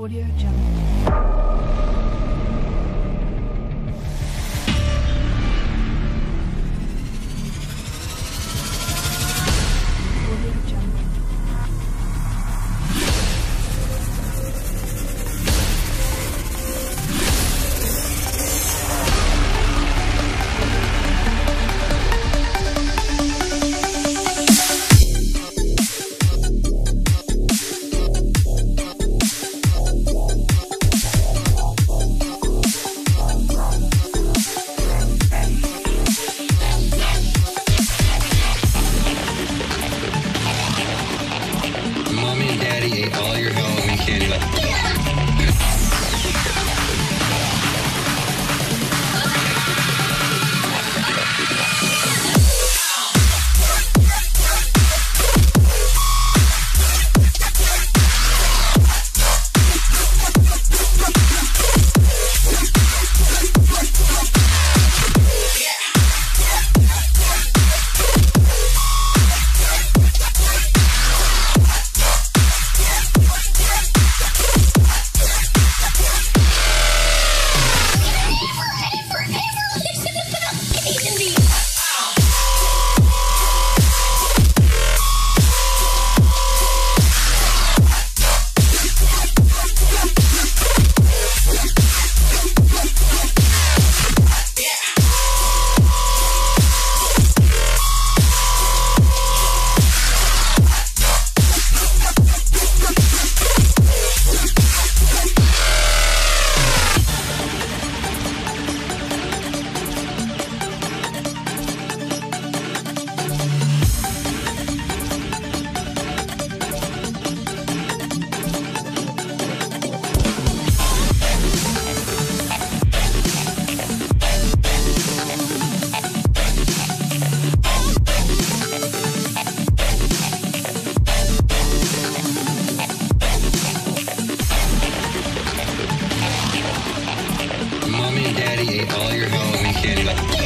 Audio Jungle. All your Halloween candy. Daddy ate all your Halloween candy.